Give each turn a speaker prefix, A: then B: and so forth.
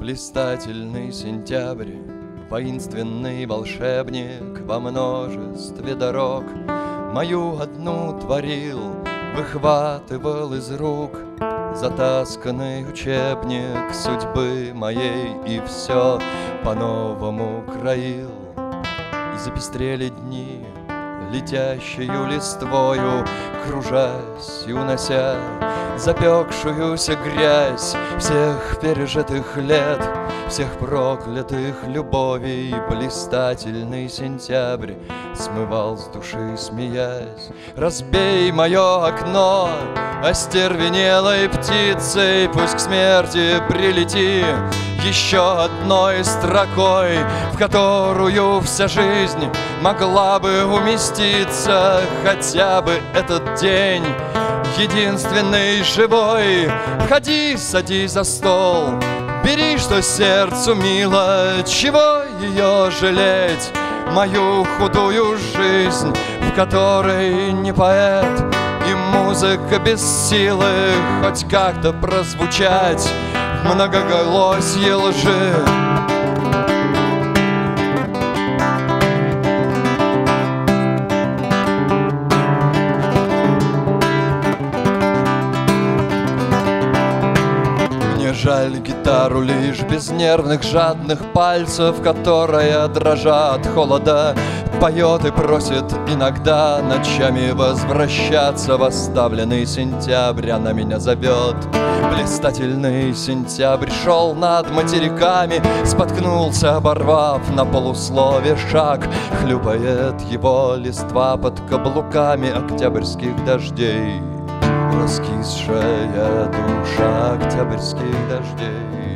A: Блистательный сентябрь, воинственный волшебник Во множестве дорог. Мою одну творил, выхватывал из рук Затасканный учебник судьбы моей И все по-новому краил И запестрели дни, летящую листвою, Кружась и унося запекшуюся грязь Всех пережитых лет, всех проклятых любовей. Блистательный сентябрь смывал с души, смеясь. Разбей мое окно остервенелой птицей Пусть к смерти прилети еще одной строкой В которую вся жизнь могла бы уместиться Хотя бы этот день. Единственный живой Входи, садись за стол, бери, что сердцу мило Чего ее жалеть, мою худую жизнь В которой не поэт и музыка без силы Хоть как-то прозвучать многоголосье лжи жаль гитару лишь без нервных жадных пальцев, Которая, дрожа от холода, поет и просит иногда Ночами возвращаться. В оставленный сентябрь Она меня зовет. Блистательный сентябрь шел над материками Споткнулся, оборвав на полуслове шаг. Хлюпает его листва под каблуками октябрьских дождей раскисшая душа октябрьских дождей.